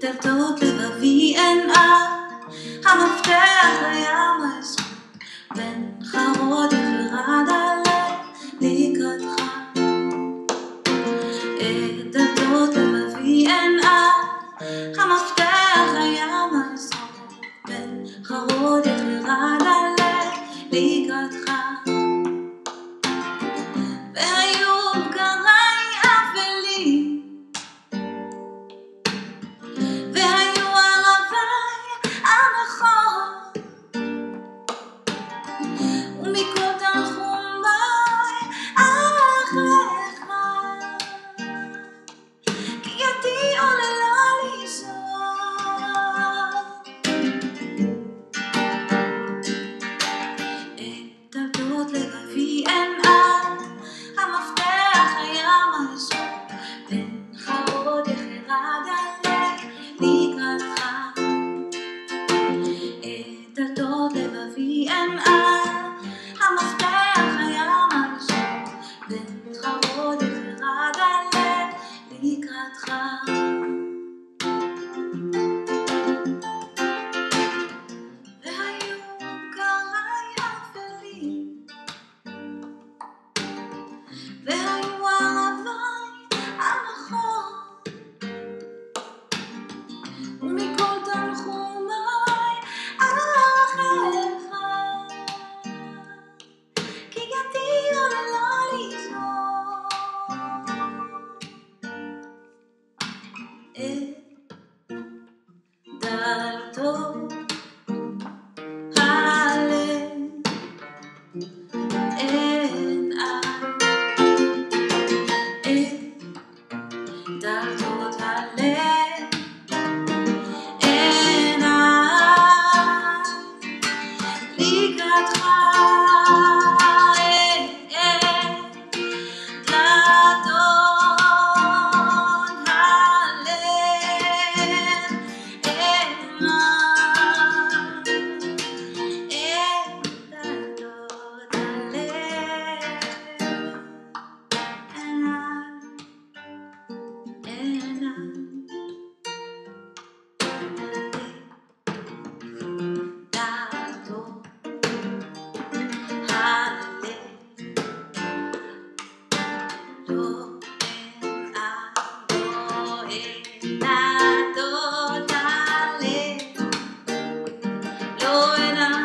Te toca Hamas going on. I